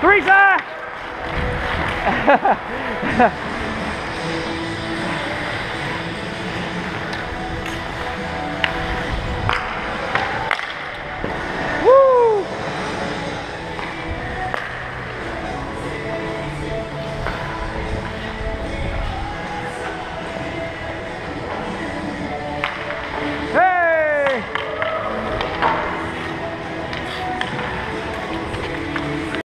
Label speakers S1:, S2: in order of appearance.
S1: Three side!